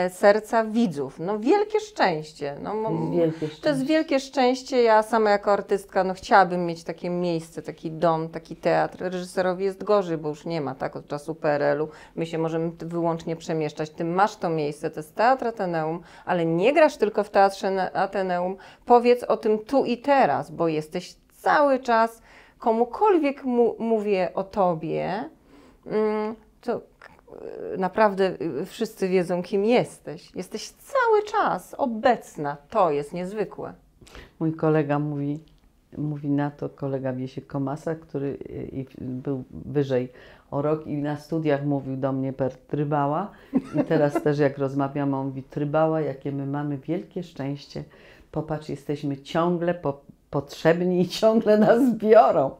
serca widzów. No wielkie szczęście. No, mo- To jest wielkie szczęście. to jest wielkie szczęście. Ja sama jako artystka no, chciałabym mieć takie miejsce, taki dom, taki teatr. Reżyserowi jest gorzej, bo już nie ma tak od czasu PRL-u. My się możemy wyłącznie przemieszczać. Ty masz to miejsce, to jest Teatr Ateneum, ale nie grasz tylko w Teatrze Ateneum. Powiedz o tym tu i teraz, bo jesteś cały czas, komukolwiek mu, mówię o tobie, mm, to naprawdę y, wszyscy wiedzą, kim jesteś. Jesteś cały czas obecna. To jest niezwykłe. Mój kolega mówi, mówi na to, kolega Wiesiek Komasa, który y, był wyżej o rok i na studiach mówił do mnie per trybała. I teraz też jak rozmawiamy, on mówi trybała, jakie my mamy wielkie szczęście. Popatrz, jesteśmy ciągle po, potrzebni i ciągle nas biorą.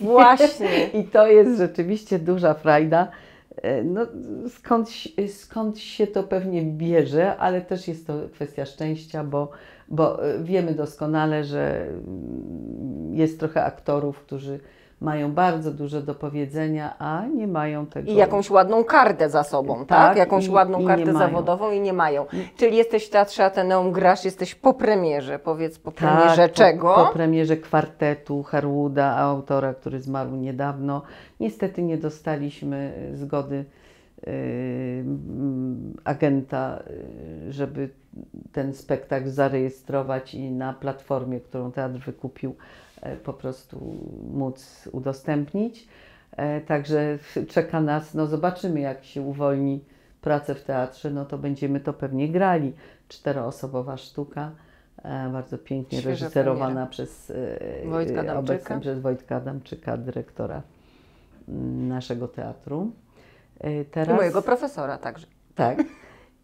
Właśnie. I to jest rzeczywiście duża frajda. E, No, skąd, skąd się to pewnie bierze, ale też jest to kwestia szczęścia, bo, bo e, wiemy doskonale, że mm, jest trochę aktorów, którzy mają bardzo dużo do powiedzenia, a nie mają tego. I jakąś ładną kartę za sobą, tak? Tak, Jakąś i- ładną i kartę mają. zawodową i nie mają. Czyli jesteś w Teatrze Ateneum, grasz, jesteś po premierze. Powiedz, po Tak, premierze czego? Po, po premierze kwartetu Harwooda, autora, który zmarł niedawno. Niestety nie dostaliśmy y, zgody y, agenta, y, żeby ten spektakl zarejestrować i na platformie, którą teatr wykupił, po prostu móc udostępnić. E, Także czeka nas, no zobaczymy jak się uwolni pracę w teatrze, no to będziemy to pewnie grali. Czteroosobowa sztuka, e, bardzo pięknie Świeża reżyserowana premiera. przez e, Wojtka e, obecnie przez Wojtka Adamczyka, dyrektora mm, naszego teatru. E, I Teraz, mojego profesora także. tak.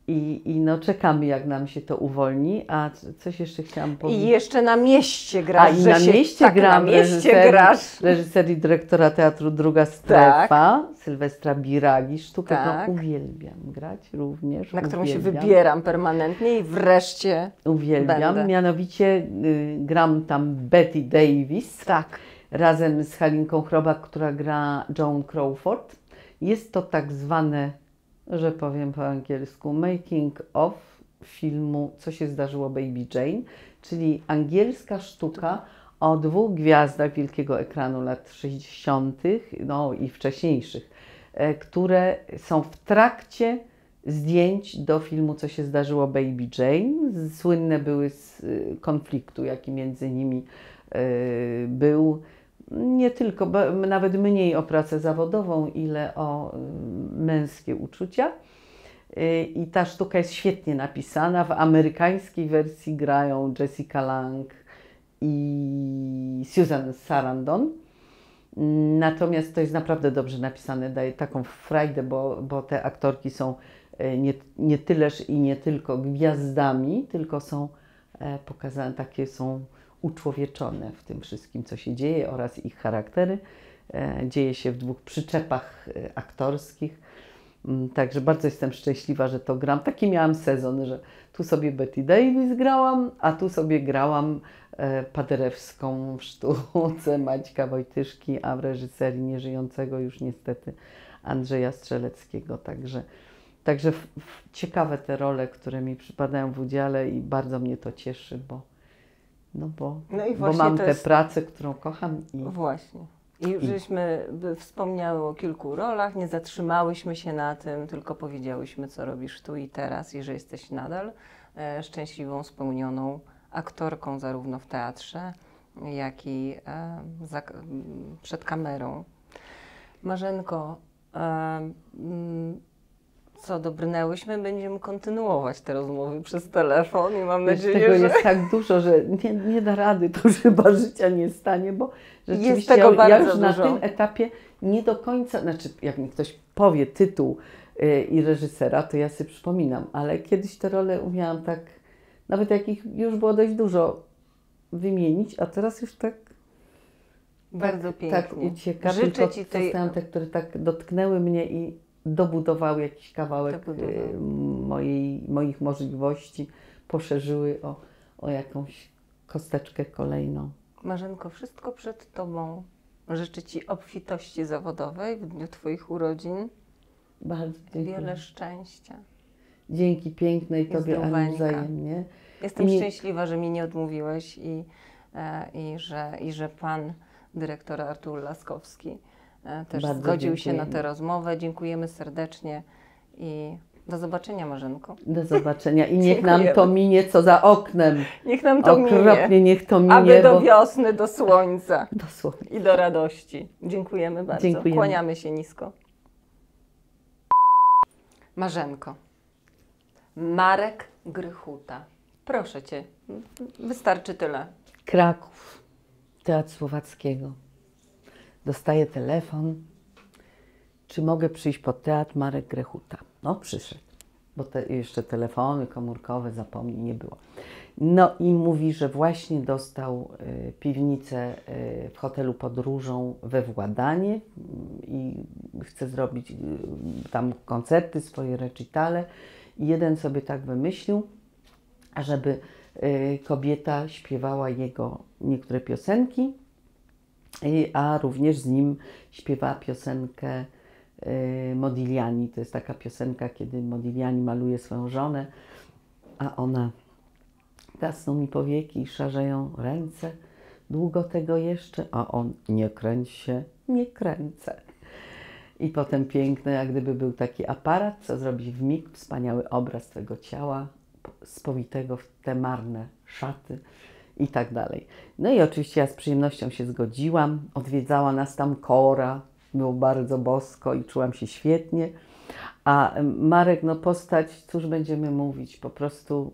I, I no czekamy, jak nam się to uwolni. A coś jeszcze chciałam powiedzieć. I jeszcze na mieście grasz. A i na się, mieście tak, gram na mieście grasz. reżyserii dyrektora teatru Druga Strefa, Sylwestra Biragi. Sztukę Tak. no, uwielbiam grać również. Na którą się wybieram permanentnie i wreszcie Uwielbiam. będę. Mianowicie y, gram tam Betty Davis tak. razem z Halinką Chrobak, która gra Joan Crawford. Jest to tak zwane, że powiem po angielsku, making of filmu Co się zdarzyło Baby Jane, czyli angielska sztuka o dwóch gwiazdach wielkiego ekranu lat 60., no i wcześniejszych, e, które są w trakcie zdjęć do filmu Co się zdarzyło Baby Jane. Słynne były z y, konfliktu, jaki między nimi y, był. Nie tylko, nawet mniej o pracę zawodową, ile o y, męskie uczucia. Y, I ta sztuka jest świetnie napisana. W amerykańskiej wersji grają Jessica Lange i Susan Sarandon. Natomiast to jest naprawdę dobrze napisane, daje taką frajdę, bo, bo te aktorki są e, nie, nie tyleż i nie tylko gwiazdami, tylko są e, pokazane, takie są uczłowieczone w tym wszystkim, co się dzieje oraz ich charaktery. E, Dzieje się w dwóch przyczepach e, aktorskich. Mm, Także bardzo jestem szczęśliwa, że to gram. Taki miałam sezon, że tu sobie Betty Davis grałam, a tu sobie grałam e, Paderewską w sztuce Maćka Wojtyszki, a w reżyserii nieżyjącego już niestety Andrzeja Strzeleckiego. Także, także ciekawe te role, które mi przypadają w udziale i bardzo mnie to cieszy, bo, no bo, No i bo mam tę jest- pracę, którą kocham i Właśnie. I już żeśmy wspomniały o kilku rolach, nie zatrzymałyśmy się na tym, tylko powiedziałyśmy, co robisz tu i teraz i że jesteś nadal e, szczęśliwą, spełnioną aktorką zarówno w teatrze, jak i e, za, przed kamerą. Marzenko, e, co dobrnęłyśmy, będziemy kontynuować te rozmowy przez telefon i mam Wiesz, nadzieję, tego że... jest tak dużo, że nie, nie da rady, to już chyba życia nie stanie, bo rzeczywiście tego ja, ja już na dużo. tym etapie nie do końca, znaczy jak mi ktoś powie tytuł y, i reżysera, to ja sobie przypominam, ale kiedyś te role umiałam tak, nawet jak ich już było dość dużo wymienić, a teraz już tak Bardzo tak, pięknie. tak ucieka, Życzę Ci tej te, które tak dotknęły mnie i dobudowały jakiś kawałek y, mojej, moich możliwości, poszerzyły o, o jakąś kosteczkę kolejną. Marzenko, wszystko przed Tobą. Życzę Ci obfitości zawodowej w dniu Twoich urodzin, Bardzo dziękuję. wiele szczęścia. Dzięki pięknej Tobie, Aniu, zdroweńka. wzajemnie. Jestem I szczęśliwa, że mi nie odmówiłeś i, e, i, że, i że pan dyrektor Artur Laskowski też Bardzo zgodził się na dziękujemy. tę rozmowę. Dziękujemy serdecznie i do zobaczenia Marzenko. Do zobaczenia. I niech nam Dziękujemy. to minie, co za oknem. Niech nam to Okropnie minie, niech to aby minie, do bo wiosny, do słońca dosłownie. i do radości. Dziękujemy bardzo. Dziękujemy. Kłaniamy się nisko. Marzenko. Marek Grychuta. Proszę Cię, wystarczy tyle. Kraków, Teatr Słowackiego. Dostaję telefon, czy mogę przyjść pod teatr Marek Grechuta. No, przyszedł, bo te, jeszcze telefony komórkowe, zapomnij, nie było. No i mówi, że właśnie dostał y, piwnicę y, w hotelu Podróżą we Władanie y, i chce zrobić y, tam koncerty, swoje recitale. I jeden sobie tak wymyślił, żeby y, kobieta śpiewała jego niektóre piosenki, a również z nim śpiewa piosenkę y, Modigliani. To jest taka piosenka, kiedy Modigliani maluje swoją żonę, a ona gasną mi powieki i szarzeją ręce. Długo tego jeszcze, a on nie kręć się, nie kręcę. I potem piękne, jak gdyby był taki aparat, co zrobi w mig wspaniały obraz Twego ciała, spowitego w te marne szaty i tak dalej. No i oczywiście ja z przyjemnością się zgodziłam. Odwiedzała nas tam Kora, było bardzo bosko i czułam się świetnie. A Marek, no postać, cóż będziemy mówić, po prostu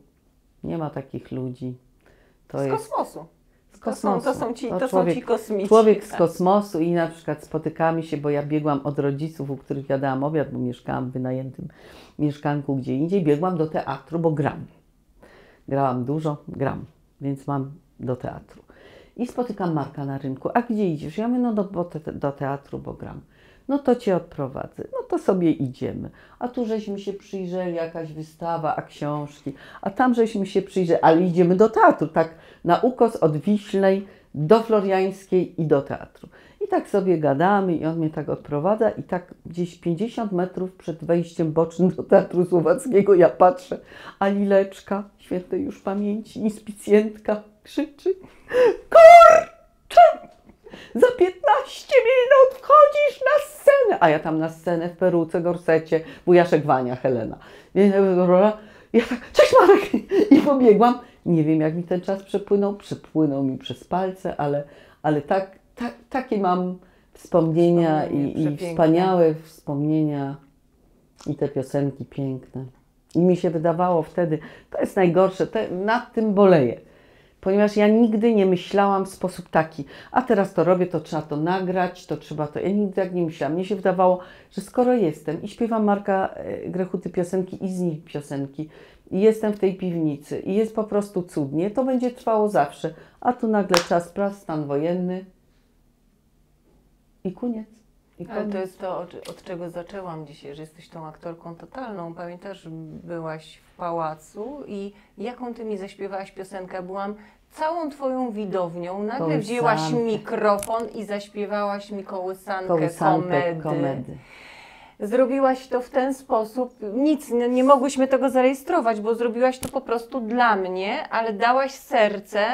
nie ma takich ludzi. To z jest kosmosu. z To są, kosmosu. to są ci, No, to człowiek- są ci kosmici. Człowiek z Tak. kosmosu i na przykład spotykamy się, bo ja biegłam od rodziców, u których jadałam obiad, bo mieszkałam w wynajętym mieszkanku gdzie indziej. Biegłam do teatru, bo gram. Grałam dużo, gram, więc mam do teatru. I spotykam Marka na rynku. A gdzie idziesz? Ja mówię, no do, do teatru, bo gram. No to cię odprowadzę. No to sobie idziemy. A tu żeśmy się przyjrzeli, jakaś wystawa, a książki. A tam żeśmy się przyjrzeli, ale idziemy do teatru, tak na ukos od Wiślej do Floriańskiej i do teatru. I tak sobie gadamy i on mnie tak odprowadza i tak gdzieś 50 metrów przed wejściem bocznym do Teatru Słowackiego ja patrzę, a Lileczka, świętej już pamięci, inspicjentka krzyczy Kurczę! Za 15 minut wchodzisz na scenę! A ja tam na scenę w peruce, gorsecie, wujaszek Wania, Helena. Ja tak, cześć Marek! I pobiegłam. Nie wiem, jak mi ten czas przepłynął. Przepłynął mi przez palce, ale, ale tak, tak, takie mam wspomnienia i, i wspaniałe wspomnienia i te piosenki piękne. I mi się wydawało wtedy, to jest najgorsze, te, nad tym boleję. Ponieważ ja nigdy nie myślałam w sposób taki, a teraz to robię, to trzeba to nagrać, to trzeba to. Ja nigdy tak nie myślałam. Mnie się wydawało, że skoro jestem i śpiewam Marka e, Grechuty piosenki i z nich piosenki, i jestem w tej piwnicy i jest po prostu cudnie, to będzie trwało zawsze. A tu nagle czas prac, stan wojenny i koniec. I Ale koniec. to jest to, od, od czego zaczęłam dzisiaj, że jesteś tą aktorką totalną. Pamiętasz, byłaś w pałacu i jaką ty mi zaśpiewałaś piosenkę? Byłam całą twoją widownią. Nagle Kołysankę. wzięłaś mikrofon i zaśpiewałaś mi kołysankę, Kołysankę, komedy. komedy. Zrobiłaś to w ten sposób, nic, nie, nie mogłyśmy tego zarejestrować, bo zrobiłaś to po prostu dla mnie, ale dałaś serce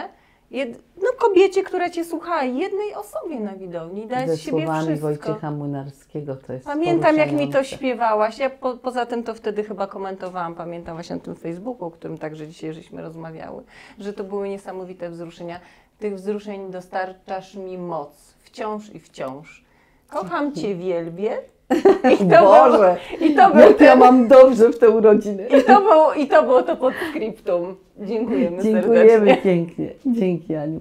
jed, no, kobiecie, która cię słuchała, jednej osobie na widowni, dałaś Ze siebie słowami wszystko. Wojciecha Młynarskiego to jest Pamiętam, jak mi to śpiewałaś. Ja po, poza tym to wtedy chyba komentowałam, pamiętam właśnie na tym Facebooku, o którym także dzisiaj żeśmy rozmawiały, że to były niesamowite wzruszenia. Tych wzruszeń dostarczasz mi moc, wciąż i wciąż. Kocham Cię, wielbię. I to, Boże, był, i to był jak ja ten, mam dobrze w te urodziny. i to, był, i to było to podscriptum. Dziękujemy Dziękujemy serdecznie. pięknie. Dzięki Aniu.